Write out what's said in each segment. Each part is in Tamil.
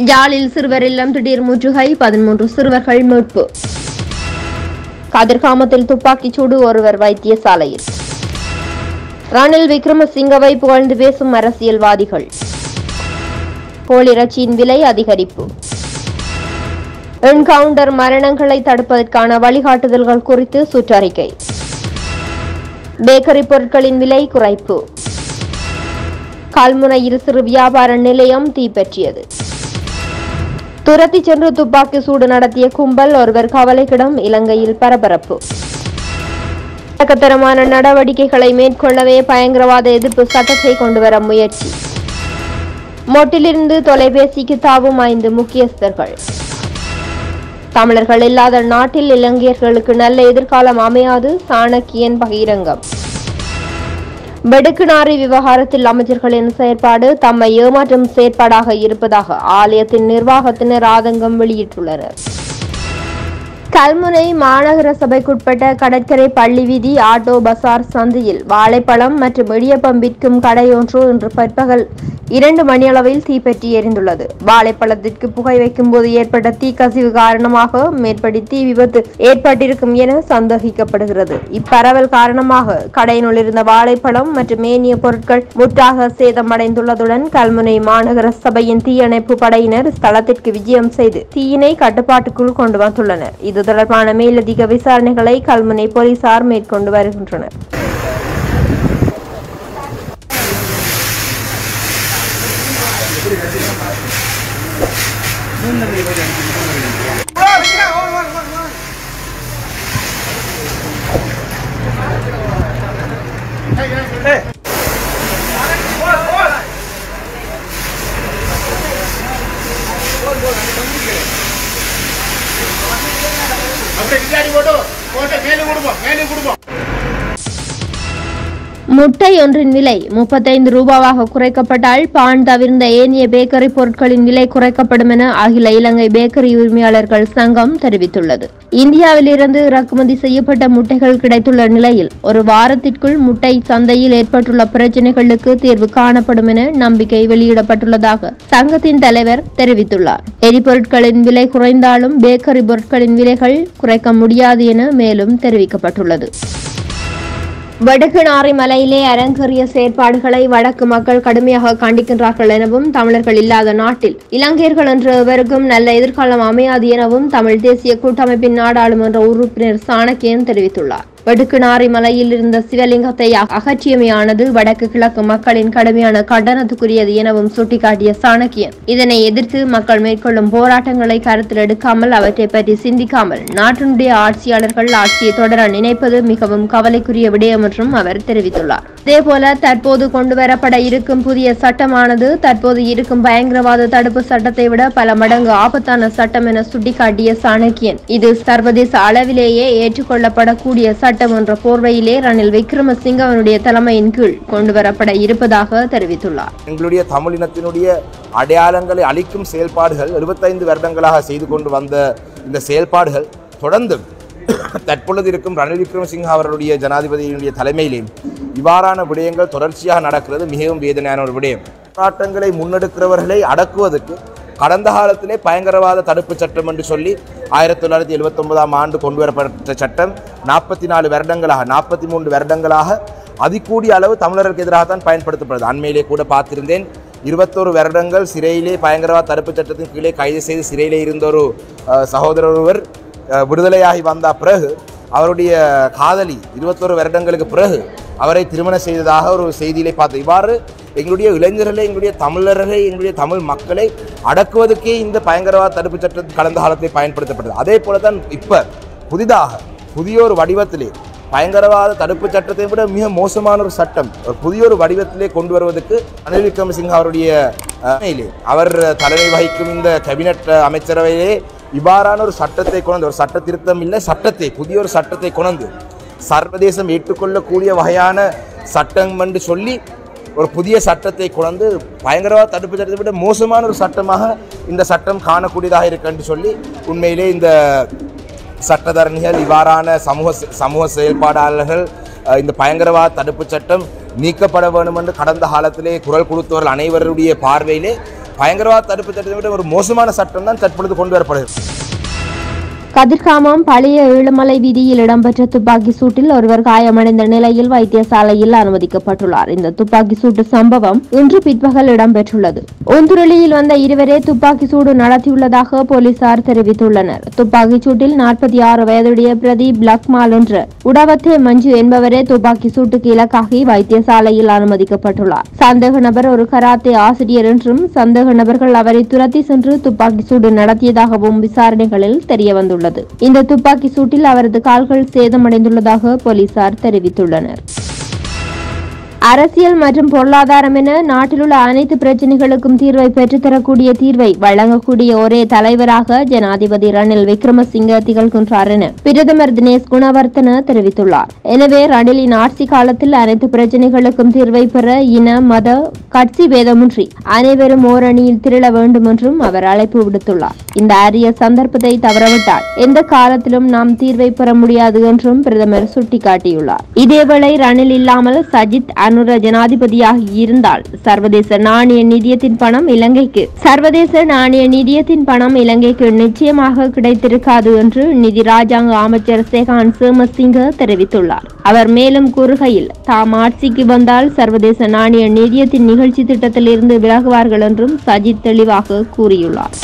யாழில் சிறுவர் இல்லம் திடீர் முற்றுகை பதிமூன்று சிறுவர்கள் மீட்பு. கதிர்காமத்தில் துப்பாக்கிச் சூடு ஒருவர் வைத்தியசாலையில். ரணில் விக்ரமசிங்கவை புகழ்ந்து பேசும் அரசியல்வாதிகள். கோழிறச்சியின் விலை அதிகரிப்பு. என்கவுண்டர் மரணங்களை தடுப்பதற்கான வழிகாட்டுதல்கள் குறித்து சுற்றறிக்கை. பேக்கரி பொருட்களின் விலை குறைப்பு. கல்முனையில் சிறு வியாபார நிலையம் தீப்பற்றியது. துரத்தி சென்று துப்பாக்கி சூடு நடத்திய கும்பல் ஒருவர் கவலைக்கிடம் இலங்கையில் பரபரப்பு. இலக்கத்தரமான நடவடிக்கைகளை மேற்கொள்ளவே பயங்கரவாத எதிர்ப்பு சட்டத்தை கொண்டுவர முயற்சி. மொட்டிலிருந்து தொலைபேசிக்கு தாவும் ஐந்து முக்கியஸ்தர்கள். தமிழர்கள் இல்லாத நாட்டில் இலங்கையர்களுக்கு நல்ல எதிர்காலம் அமையாது சாணக்கியன் பகிரங்கம். வெடுக்குநாரி விவகாரத்தில் அமைச்சர்களின் செயற்பாடு தம்மை ஏமாற்றும் செயற்பாடாக இருப்பதாக ஆலயத்தின் நிர்வாகத்தினர் ஆதங்கம் வெளியிட்டுள்ளனர். கல்முனை மாநகர சபைக்குட்பட்ட கடற்கரை பள்ளி வீதி ஆட்டோ பசார் சந்தையில் வாழைப்பழம் மற்றும் இடியப்பம் விற்கும் கடையொன்று இன்று பிற்பகல் இரண்டு மணியளவில் தீப்பற்றி எரிந்துள்ளது. வாழைப்பழத்திற்கு புகை வைக்கும் போது ஏற்பட்ட தீக்கசிவு காரணமாக மேற்படி தீ விபத்து ஏற்பட்டிருக்கும் என சந்தேகிக்கப்படுகிறது. இப்பரவல் காரணமாக கடையினுள் இருந்த வாழைப்பழம் மற்றும் மேனிய பொருட்கள் முற்றாக சேதமடைந்துள்ளதுடன் கல்முனை மாநகர சபையின் தீயணைப்பு படையினர் ஸ்தலத்திற்கு விஜயம் செய்து தீயினை கட்டுப்பாட்டுக்குள் கொண்டு வந்துள்ளனர். இது தொடர்பான மேலதிக விசாரணைகளை கல்முனை போலீசார் மேற்கொண்டு வருகின்றனர் அப்படியே பின்னாடி போட்டு போட்டு மேலே கொடுப்போம் மேலே கொடுப்போம். முட்டை ஒன்றின் விலை முப்பத்தைந்து ரூபாவாக குறைக்கப்பட்டால் பான் தவிர்ந்த ஏனைய பேக்கரி பொருட்களின் விலை குறைக்கப்படும் என அகில இலங்கை பேக்கரி உரிமையாளர்கள் சங்கம் தெரிவித்துள்ளது. இந்தியாவிலிருந்து இறக்குமதி செய்யப்பட்ட முட்டைகள் கிடைத்துள்ள நிலையில் ஒரு வாரத்திற்குள் முட்டை சந்தையில் ஏற்பட்டுள்ள பிரச்சினைகளுக்கு தீர்வு காணப்படும் என நம்பிக்கை வெளியிடப்பட்டுள்ளதாக சங்கத்தின் தலைவர் தெரிவித்துள்ளார். எரிபொருட்களின் விலை குறைந்தாலும் பேக்கரி பொருட்களின் விலைகள் குறைக்க முடியாது என மேலும் தெரிவிக்கப்பட்டுள்ளது. வடக்கு நாரிமலையிலே அரங்கேறிய செயற்பாடுகளை வடக்கு மக்கள் கடுமையாக கண்டிக்கின்றார்கள் எனவும் தமிழர்கள் இல்லாத நாட்டில் இலங்கையர்கள் என்ற எவருக்கும் நல்ல எதிர்காலம் அமையாது எனவும் தமிழ் தேசிய கூட்டமைப்பின் நாடாளுமன்ற உறுப்பினர் சாணக்கியன் தெரிவித்துள்ளார். வடுக்குநாரி மலையில் இருந்த சிவலிங்கத்தை அகற்றியமையானது வடக்கு கிழக்கு மக்களின் கடுமையான கண்டனத்துக்குரியது எனவும் சுட்டிக்காட்டிய சாணக்கியன். இதனை எதிர்த்து மக்கள் மேற்கொள்ளும் போராட்டங்களை கருத்தில் எடுக்காமல் அவற்றை பற்றி சிந்திக்காமல் நாட்டினுடைய ஆட்சியாளர்கள் ஆட்சியை தொடர நினைப்பது மிகவும் கவலைக்குரிய விடயம் என்றும் அவர் தெரிவித்துள்ளார். இதேபோல தற்போது கொண்டுவரப்பட இருக்கும் புதிய சட்டமானது தற்போது இருக்கும் பயங்கரவாத தடுப்பு சட்டத்தை விட பல மடங்கு ஆபத்தான சட்டம் என சுட்டிக்காட்டிய சாணக்கியன். இது சர்வதேச அளவிலேயே ஏற்றுக்கொள்ளப்படக்கூடிய சட்டம் என்ற போர்வையிலே ரணில் விக்ரமசிங்கவனுடைய தலைமையின் கீழ் கொண்டுவரப்பட இருப்பதாக தெரிவித்துள்ளார். எங்களுடைய தமிழினத்தினுடைய அடையாளங்களை அளிக்கும் செயல்பாடுகள் 75 வருடங்களாக செய்து கொண்டு வந்த இந்த செயல்பாடுகள் தொடர்ந்து தற்பொழுது இருக்கும் ரணில் விக்ரமசிங்க அவர்களுடைய ஜனாதிபதியினுடைய தலைமையிலே இவ்வாறான விடயங்கள் தொடர்ச்சியாக நடக்கிறது. மிகவும் வேதனையான ஒரு விடயம். போராட்டங்களை முன்னெடுக்கிறவர்களை அடக்குவதற்கு கடந்த காலத்திலே பயங்கரவாத தடுப்பு சட்டம் என்று சொல்லி ஆயிரத்தி தொள்ளாயிரத்தி எழுபத்தொன்பதாம் ஆண்டு கொண்டு வரப்பட்ட சட்டம் நாற்பத்தி நாலு வருடங்களாக நாற்பத்தி மூன்று வருடங்களாக அதிகூடிய அளவு தமிழருக்கு எதிராக தான் பயன்படுத்தப்படுது. அண்மையிலே கூட பார்த்திருந்தேன் இருபத்தோரு வருடங்கள் சிறையிலே பயங்கரவாத தடுப்பு சட்டத்தின் கீழே கைது செய்து சிறையிலே இருந்த ஒரு சகோதரர் ஒருவர் விடுதலையாகி வந்த பிறகு அவருடைய காதலி இருபத்தோரு வருடங்களுக்கு பிறகு அவரை திருமணம் செய்ததாக ஒரு செய்தியிலே பார்த்து இவ்வாறு எங்களுடைய இளைஞர்களை எங்களுடைய தமிழர்களை எங்களுடைய தமிழ் மக்களை அடக்குவதற்கே இந்த பயங்கரவாத தடுப்பு சட்டம் கடந்த காலத்தில் பயன்படுத்தப்பட்டது. அதே போல தான் இப்போ புதிதாக புதிய ஒரு வடிவத்திலே பயங்கரவாத தடுப்பு சட்டத்தை விட மிக மோசமான ஒரு சட்டம் ஒரு புதிய ஒரு வடிவத்திலே கொண்டு வருவதற்கு ரணில் விக்ரமசிங்க அவருடைய அவர் தலைமை வகிக்கும் இந்த கேபினட் அமைச்சரவையிலே இவ்வாறான ஒரு சட்டத்தை கொண்டு ஒரு சட்ட திருத்தம் இல்லை சட்டத்தை புதிய ஒரு சட்டத்தை கொண்டு சர்வதேசம் ஏற்றுக்கொள்ளக்கூடிய வகையான சட்டம் என்று சொல்லி ஒரு புதிய சட்டத்தை கொண்டு பயங்கரவாத தடுப்பு சட்டத்தை விட மோசமான ஒரு சட்டமாக இந்த சட்டம் காணக்கூடியதாக இருக்குன்னு சொல்லி உண்மையிலே இந்த சட்டத்தரணிகள் இவ்வாறான சமூக சமூக செயல்பாடாளர்கள் இந்த பயங்கரவாத தடுப்பு சட்டம் நீக்கப்பட வேண்டும் என்று கடந்த காலத்திலே குரல் கொடுத்தவர்கள் அனைவருடைய பார்வையிலே பயங்கரவாத தடுப்பு சட்டத்தை விட ஒரு மோசமான சட்டம் தான் தற்பொழுது கொண்டு வரப்படுகிறது. கதிர்காமம் பழைய ஏழுமலை வீதியில் இடம்பெற்ற துப்பாக்கி சூட்டில் ஒருவர் காயமடைந்த நிலையில் வைத்தியசாலையில் அனுமதிக்கப்பட்டுள்ளார். இந்த துப்பாக்கி சூட்டு சம்பவம் இன்று பிற்பகல் இடம்பெற்றுள்ளது. ஒந்துருளியில் வந்த இருவரே துப்பாக்கி சூடு நடத்தியுள்ளதாக போலீசார் தெரிவித்துள்ளனர். துப்பாக்கி சூட்டில் நாற்பத்தி ஆறு வயதுடைய பிரதீப் லக்மால் என்ற உடவத்தே மஞ்சு என்பவரே துப்பாக்கி சூட்டுக்கு இலக்காகி வைத்தியசாலையில் அனுமதிக்கப்பட்டுள்ளார். சந்தேக நபர் ஒரு கராத்தே ஆசிரியர் என்றும் சந்தேக நபர்கள் அவரை துரத்தி சென்று துப்பாக்கி சூடு நடத்தியதாகவும் விசாரணைகளில் தெரியவந்துள்ளது. இந்த துப்பாக்கி சூட்டில் அவரது கால்கள் சேதமடைந்துள்ளதாக போலீசார் தெரிவித்துள்ளனர். அரசியல் மற்றும் பொருளாதாரம் என நாட்டிலுள்ள அனைத்து பிரச்சினைகளுக்கும் தீர்வை பெற்றுத்தரக்கூடிய தீர்வை வழங்கக்கூடிய ஒரே தலைவராக ஜனாதிபதி ரணில் விக்ரமசிங்க திகழ்கின்றார் என பிரதமர் தினேஷ் குணவர்த்தன தெரிவித்துள்ளார். எனவே ரணிலின் ஆட்சி காலத்தில் அனைத்து பிரச்சினைகளுக்கும் தீர்வை பெற இன மத கட்சி பேதமின்றி அனைவரும் ஓரணியில் திரள வேண்டும் என்றும் அவர் அழைப்பு விடுத்துள்ளார். இந்த அரிய சந்தர்ப்பத்தை தவறவிட்டால் எந்த காலத்திலும் நாம் தீர்வை பெற முடியாது என்றும் பிரதமர் சுட்டிக்காட்டியுள்ளார். இதேவேளை ரணில் இல்லாமல் சஜித் அனுர ஜனாதிபதியாக இருந்தால் சர்வதேச நாணய நிதியத்தின் பணம் இலங்கைக்கு. சர்வதேச நாணய நிதியத்தின் பணம் இலங்கைக்கு நிச்சயமாக கிடைத்திருக்காது என்று நிதி ராஜாங்க அமைச்சர் சேகான் சேமசிங்க தெரிவித்துள்ளார். அவர் மேலும் கூறுகையில் தாம் ஆட்சிக்கு வந்தால் சர்வதேச நாணய நிதியத்தின் நிகழ்ச்சி திட்டத்திலிருந்து விலகுவார்கள் என்றும் சஜித் தெளிவாக கூறியுள்ளார்.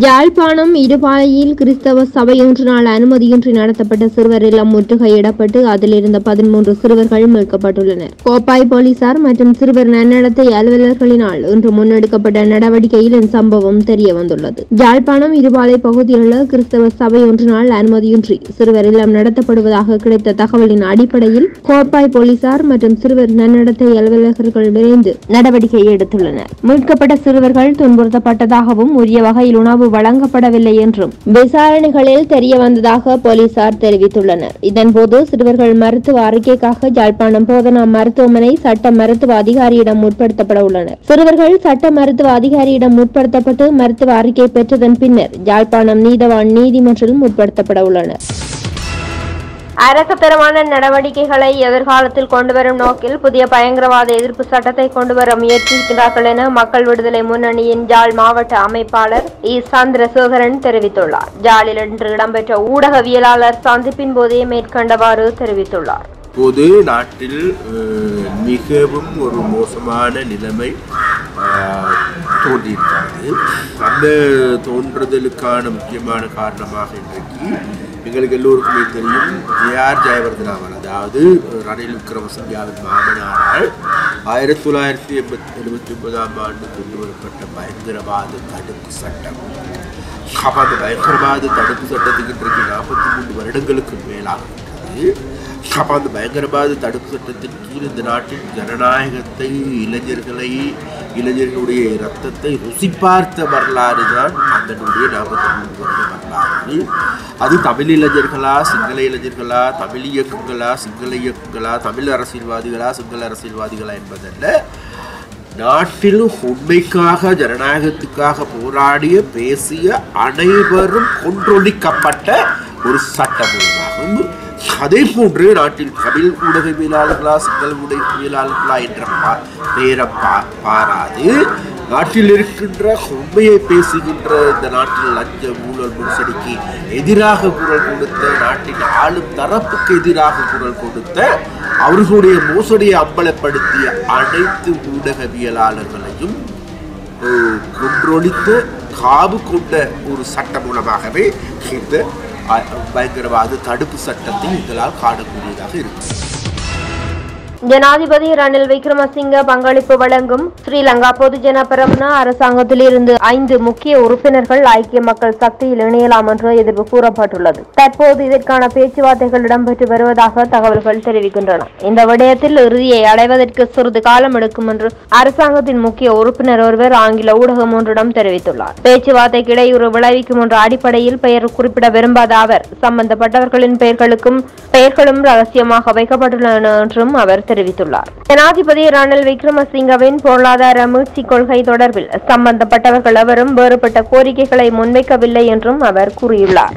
யாழ்ப்பாணம் இருபாலையில் கிறிஸ்தவ சபை ஒன்றினால் அனுமதியின்றி நடத்தப்பட்ட சிறுவர் இல்லம் முற்றுகையிடப்பட்டு அதில் இருந்த பதிமூன்று சிறுவர்கள் மீட்கப்பட்டுள்ளனர். கோப்பாய் போலீசார் மற்றும் சிறுவர் நன்னடத்தை அலுவலர்களினால் இன்று முன்னெடுக்கப்பட்ட நடவடிக்கையில் சம்பவம் தெரிய வந்துள்ளது யாழ்ப்பாணம் இருபாலை பகுதியிலுள்ள கிறிஸ்தவ சபை ஒன்றினால் அனுமதியின்றி சிறுவர் இல்லம் நடத்தப்படுவதாக கிடைத்த தகவலின் அடிப்படையில் கோப்பாய் போலீசார் மற்றும் சிறுவர் நன்னடத்தை அலுவலர்கள் விரைந்து நடவடிக்கை எடுத்துள்ளனர். மீட்கப்பட்ட சிறுவர்கள் துன்புறுத்தப்பட்டதாகவும் உரிய வகையில் உணவு வழங்கப்படவில்லை என்றும் விசாரணைகளில் தெரிய வந்ததாக போலீசார் தெரிவித்துள்ளனர். இதன்போது சிறுவர்கள் மருத்துவ அறிக்கைக்காக யாழ்ப்பாணம் போதனா மருத்துவமனை சட்ட மருத்துவ அதிகாரியிடம் முற்படுத்தப்பட உள்ளனர். சிறுவர்கள் சட்ட மருத்துவ அதிகாரியிடம் முற்படுத்தப்பட்டு மருத்துவ அறிக்கை பெற்றதன் பின்னர் யாழ்ப்பாணம் நீதவான் நீதிமன்றில் முற்படுத்தப்பட உள்ளனர். அரசத்தரமான நடவடிக்கைகளை எதிர்காலத்தில் கொண்டுவரும் நோக்கில் புதிய பயங்கரவாத எதிர்ப்பு சட்டத்தை கொண்டுவர முயற்சிக்கிறார்கள் என மக்கள் விடுதலை முன்னணியின் ஜாழ் மாவட்ட அமைப்பாளர் இ. சந்திரசேகரன் தெரிவித்துள்ளார். ஜாலில் இன்று இடம்பெற்ற ஊடகவியலாளர் சந்திப்பின் போதே மேற்கண்டவாறு தெரிவித்துள்ளார். பொது நாட்டில் மிகவும் ஒரு மோசமான நிலைமை தோன்றியிருக்கிறது. அந்த தோன்றுதலுக்கான முக்கியமான காரணமாக இன்றைக்கு எங்களுக்கு எல்லோருக்குமே தெரியும் ஜேஆர் ஜெயவர்தனாவன் அதாவது ரணில் விக்ரமசிங்காவின் மாமனார்கள் ஆயிரத்தி தொள்ளாயிரத்தி எண்பத்தி எழுபத்தி ஒன்பதாம் ஆண்டு கொண்டு வரப்பட்ட பயங்கரவாத தடுப்பு சட்டம். அப்ப அந்த பயங்கரவாத தடுப்பு சட்டத்துக்கு இன்றைக்கு நாற்பத்தி மூன்று வருடங்களுக்கு மேலாகிறது அப்போ அந்த பயங்கரவாத தடுப்பு சட்டத்தின் கீழ் இந்த நாட்டின் ஜனநாயகத்தை இளைஞர்களை இளைஞர்களுடைய ரத்தத்தை ருசி பார்த்த வரலாறு தான் அதனுடைய நாற்பத்தி மூன்று வருட வரலாறு. அது தமிழ் இளைஞர்களா சிங்கள இளைஞர்களா தமிழ் இயக்கங்களா சிங்கள இயக்கங்களா தமிழ் அரசியல்வாதிகளா சிங்கள அரசியல்வாதிகளா என்பதல்ல நாட்டில் உண்மைக்காக ஜனநாயகத்துக்காக போராடிய பேசிய அனைவரும் கொன்றொழிக்கப்பட்ட ஒரு சட்டமூலமாகும் அதே போன்று நாட்டில் தமிழ் ஊடகவியலாளர்களா சிங்கள ஊடகவியலாளர்களா என்ற பா- பேரம் பா- பாராது. நாட்டில் இருக்கின்ற உண்மையை பேசுகின்ற இந்த நாட்டில் லஞ்ச ஊழல் முரசடிக்கு எதிராக குரல் கொடுத்த நாட்டின் ஆளும் தரப்புக்கு எதிராக குரல் கொடுத்த அவர்களுடைய மோசடியை அம்பலப்படுத்திய அனைத்து ஊடகவியலாளர்களையும் கொன்றொழித்து காவு கொண்ட ஒரு சட்டம் மூலமாகவே இந்த பயங்கரவாத தடுப்பு சட்டத்தை எங்களால் காணக்கூடியதாக இருக்கும் ஜனாதிபதி ரணில் விக்ரமசிங்க பங்களிப்பு வழங்கும் ஸ்ரீலங்கா பொதுஜன பெரமுன அரசாங்கத்திலிருந்து ஐந்து முக்கிய உறுப்பினர்கள் ஐக்கிய மக்கள் சக்தியில் இணையலாம் என்று எதிர்ப்பு கூறப்பட்டுள்ளது. தற்போது இதற்கான பேச்சுவார்த்தைகள் இடம்பெற்று வருவதாக தகவல்கள் தெரிவிக்கின்றன. இந்த விடயத்தில் இறுதியை அடைவதற்கு சிறிது காலம் எடுக்கும் என்று அரசாங்கத்தின் முக்கிய உறுப்பினர் ஒருவர் ஆங்கில ஊடகம் ஒன்றிடம் தெரிவித்துள்ளார். பேச்சுவார்த்தைக்கு இடையூறு விளைவிக்கும் என்ற அடிப்படையில் பெயர் குறிப்பிட விரும்பாத அவர் சம்பந்தப்பட்டவர்களின் பெயர்களுக்கும் பெயர்களும் ரகசியமாக வைக்கப்பட்டுள்ளன என்றும் அவர் தெரிவித்துள்ளார். ஜனாதிபதி ரணில் விக்ரமசிங்கவின் பொருளாதார மீட்சி கொள்கை தொடர்பில் சம்பந்தப்பட்டவர்கள் எவரும் வேறுபட்ட கோரிக்கைகளை முன்வைக்கவில்லை என்றும் அவர் கூறியுள்ளார்.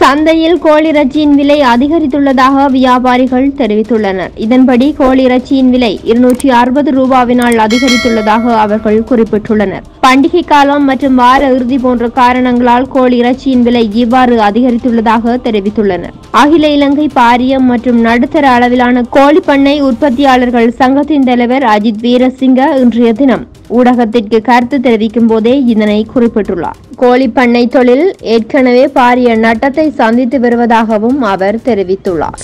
சந்தையில் கோழி இறைச்சியின் விலை அதிகரித்துள்ளதாக வியாபாரிகள் தெரிவித்துள்ளனர். இதன்படி கோழி இறைச்சியின் விலை இருநூற்றி அறுபது ரூபாவினால் அதிகரித்துள்ளதாக அவர்கள் குறிப்பிட்டுள்ளனர். பண்டிகை காலம் மற்றும் வார இறுதி போன்ற காரணங்களால் கோழி இறைச்சியின் விலை இவ்வாறு அதிகரித்துள்ளதாக தெரிவித்துள்ளனர். அகில இலங்கை பாரியம் மற்றும் நடுத்தர அளவிலான கோழி பண்ணை உற்பத்தியாளர்கள் சங்கத்தின் தலைவர் அஜித் வீரசிங்க இன்றைய தினம் ஊடகத்திற்கு கருத்து தெரிவிக்கும் போதே இதனை குறிப்பிட்டுள்ளார். கோழி பண்ணை தொழில் ஏற்கனவே பாரிய நட்டத்தை சந்தித்து வருவதாகவும் அவர் தெரிவித்துள்ளார்.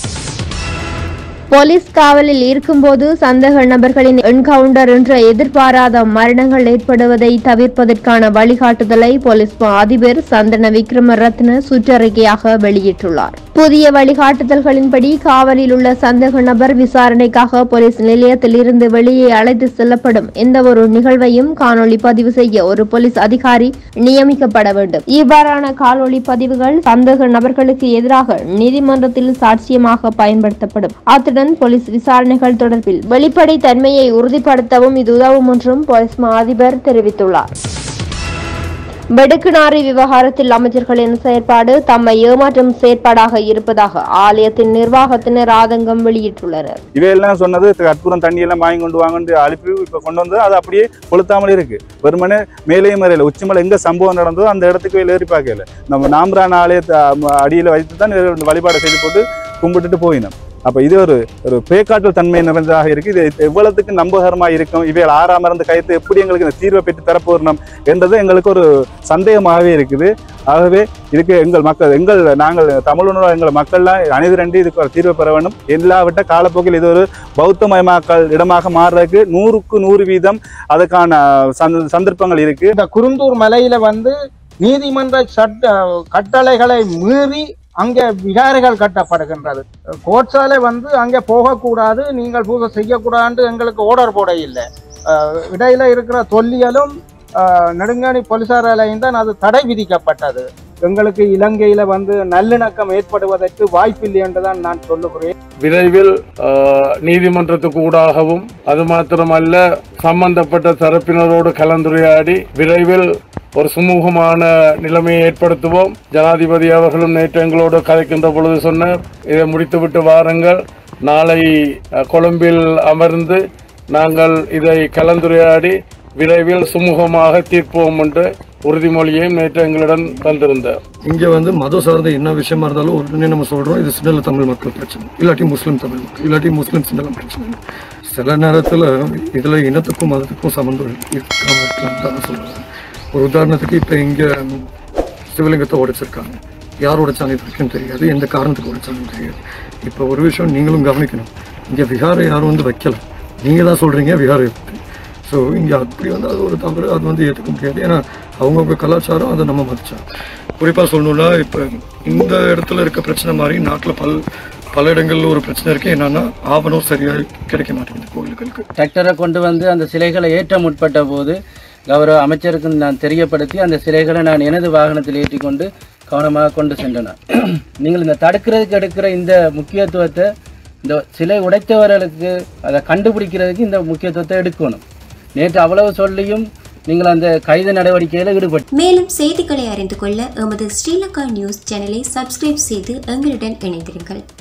போலீஸ் காவலில் இருக்கும்போது சந்தேக நபர்களின் என்கவுண்டர் என்ற எதிர்பாராத மரணங்கள் ஏற்படுவதை தவிர்ப்பதற்கான வழிகாட்டுதலை போலீஸ் அதிபர் சந்தன விக்ரம ரத்ன சுற்றறிக்கையாக வெளியிட்டுள்ளார். புதிய வழிகாட்டுதல்களின்படி காவலில் உள்ள சந்தேக நபர் விசாரணைக்காக போலீஸ் நிலையத்தில் இருந்து வெளியே அழைத்து செல்லப்படும் எந்த ஒரு நிகழ்வையும் காணொளி பதிவு செய்ய ஒரு போலீஸ் அதிகாரி நியமிக்கப்பட வேண்டும். இவ்வாறான காணொளி பதிவுகள் சந்தேக நபர்களுக்கு எதிராக நீதிமன்றத்தில் சாட்சியமாக பயன்படுத்தப்படும். அத்துடன் போலீஸ் விசாரணைகள் தொடர்பில் வெளிப்படை தன்மையை உறுதிப்படுத்தவும் இது உதவும் என்றும் போலீஸ் மா அதிபர் தெரிவித்துள்ளார். வெடுக்குநாரி விவகாரத்தில் அமைச்சர்களின் செயற்பாடு தம்மை ஏமாற்றும் செயற்பாடாக இருப்பதாக ஆலயத்தின் நிர்வாகத்தினர் ஆதங்கம் வெளியிட்டுள்ளனர். இவையெல்லாம் சொன்னது கற்பூரம் தண்ணி எல்லாம் வாங்கி கொண்டு வாங்கன்னு அழுப்பி இப்போ கொண்டு வந்து அது அப்படியே கொளுத்தாமலே இருக்கு. வெறுமனே மேலேயும் மறையில உச்சிமலை எங்க சம்பவம் நடந்ததோ அந்த இடத்துக்கு ஏறி பார்க்கல. நம்ம நாம்பரான ஆலயத்தை அடியில் வைத்து தான் வழிபாடு செய்து போட்டு கும்பிட்டுட்டு போயினோம். அப்போ இது ஒரு ஒரு பேக்காற்றல் தன்மை நிறைந்ததாக இருக்கு. இது எவ்வளவுக்கு நம்பகரமாக இருக்கும்? இவைகள் ஆறாம் இருந்த கயத்தை எப்படி எங்களுக்கு இந்த தீர்வை பெற்று தரப்போறணும் என்றது எங்களுக்கு ஒரு சந்தேகமாகவே இருக்குது. ஆகவே இதுக்கு எங்கள் மக்கள் எங்கள் நாங்கள் தமிழ் உணர்வு எங்கள் மக்கள்லாம் அணிதிரண்டு இதுக்கு ஒரு தீர்வு பெற வேண்டும். எல்லாவிட்ட காலப்போக்கில் இது ஒரு பௌத்தமயமாக்கல் இடமாக மாறுறதுக்கு நூறுக்கு நூறு வீதம் அதுக்கான சந்த- சந்தர்ப்பங்கள் இருக்கு. இந்த குருந்தூர் மலையில வந்து நீதிமன்ற சட்ட கட்டளைகளை மீறி அங்கே விகாரைகள் கட்டப்படுகின்றது. கோட்சாலை வந்து அங்கே போகக்கூடாது நீங்கள் பூஜை செய்யக்கூடாது எங்களுக்கு ஓர்டர் போட இல்லை இடையில இருக்கிற தொல்லியலும் நெடுங்கணி நெடுங்காணி போலீசாராலையும் தான் அது தடை விதிக்கப்பட்டது. எங்களுக்கு இலங்கையில வந்து நல்லிணக்கம் ஏற்படுவதற்கு வாய்ப்பில்லை என்றுதான் நான் சொல்லுகிறேன். விரைவில் நீதிமன்றத்துக்கு ஊடாகவும் அது மாத்திரமல்ல சம்பந்தப்பட்ட தரப்பினரோடு கலந்துரையாடி விரைவில் ஒரு சுமூகமான நிலைமையை ஏற்படுத்துவோம். ஜனாதிபதி அவர்களும் நேற்று எங்களோடு கதைக்கின்ற பொழுது சொன்னார் இதை முடித்துவிட்டு வாருங்கள். நாளை கொழும்பில் அமர்ந்து நாங்கள் இதை கலந்துரையாடி விரைவில் சுமூகமாக தீர்ப்போம் என்று உறுதிமொழியையும் நேற்று எங்களிடம் தந்திருந்தார் இங்க வந்து மதம் சார்ந்த என்ன விஷயமா இருந்தாலும் உடனே நம்ம சொல்றோம் இது சிங்கள தமிழ் மக்கள் பிரச்சனை. இல்லாட்டி முஸ்லீம் தமிழ் மக்கள் இல்லாட்டி முஸ்லீம் சிங்கள பிரச்சனை. சில நேரத்துல இதுல இனத்துக்கும் மதத்துக்கும் சம்மந்தம் இருக்காம சொல்றேன் ஒரு உதாரணத்துக்கு இப்ப இங்க சிவலிங்கத்தை உடைச்சிருக்காங்க. யார் உடைச்சாங்க இது வரைக்கும் தெரியாது. எந்த காரணத்துக்கு உடைச்சாங்கன்னு தெரியாது. இப்போ ஒரு விஷயம் நீங்களும் கவனிக்கணும். இங்க விகாரை யாரும் வந்து வைக்கல. நீங்க தான் சொல்றீங்க விகாரை ஸோ இங்கே அப்படி வந்து அது ஒரு தவறு அது வந்து ஏற்றுக்க முடியாது. ஏன்னா அவங்கவுங்க கலாச்சாரம் அதை நம்ம மதிச்சோம் குறிப்பாக சொல்லணும்னா இப்போ இந்த இடத்துல இருக்க பிரச்சனை மாதிரி நாட்டில் பல் பல இடங்களில் ஒரு பிரச்சனை இருக்கு. என்னன்னா ஆவணம் சரியாக கிடைக்க மாட்டேங்குது கோயில்களுக்கு. டிராக்டரை கொண்டு வந்து அந்த சிலைகளை ஏற்ற முற்பட்ட போது கௌரவ அமைச்சருக்கு நான் தெரியப்படுத்தி அந்த சிலைகளை நான் எனது வாகனத்தில் ஏற்றி கொண்டு கவனமாக கொண்டு சென்றனர். நீங்கள் இந்த தடுக்கிறதுக்கு எடுக்கிற இந்த முக்கியத்துவத்தை இந்த சிலை உடைத்தவர்களுக்கு அதை கண்டுபிடிக்கிறதுக்கு இந்த முக்கியத்துவத்தை எடுக்கணும். நேற்று அவ்வளவு சொல்லியும் நீங்கள் அந்த கைது நடவடிக்கையில் ஈடுபட்டு மேலும் செய்திகளை அறிந்து கொள்ள எமது ஸ்ரீலங்கா நியூஸ் சேனலை சப்ஸ்கிரைப் செய்து எங்களுடன் இணைந்திருங்கள்.